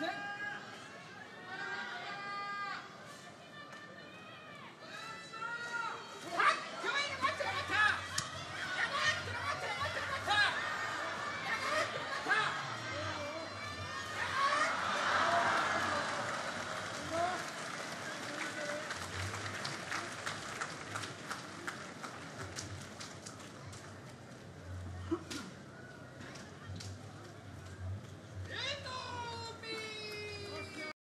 set.